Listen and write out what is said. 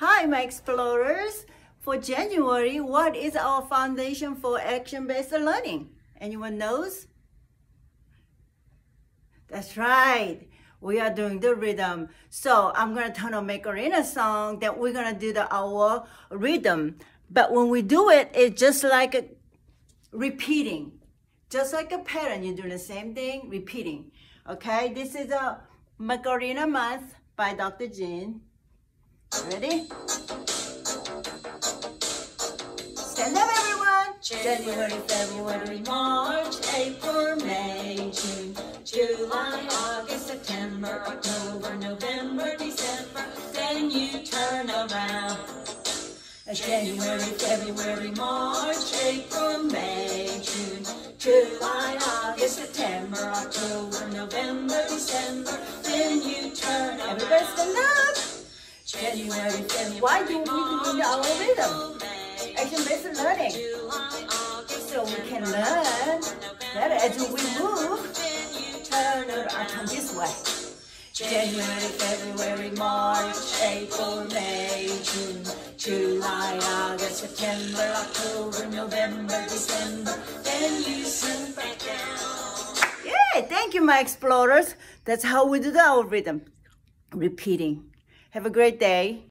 Hi, my explorers. For January, what is our foundation for action-based learning? Anyone knows? That's right. We are doing the rhythm. So I'm gonna turn on Macarena song, then we're gonna do the our rhythm. But when we do it, it's just like a repeating. Just like a pattern, you're doing the same thing, repeating. Okay, this is a Macarena month by Dr. Jean. Ready? Stand up, everyone. January, February, March, April, May, June, July, August, September, October, November, December. Then you turn around. January, February, March, April, May, June, July, August, September, October, November, December. Then you turn around. Everybody stand up. February, Why do we do our rhythm? Action-based learning. So we can learn better as we move. Turn around, I come this way. January, February, March, April, May, June, July, August, September, October, November, December. Then you sink back down. Yay, thank you, my explorers. That's how we do our rhythm. Repeating. Have a great day.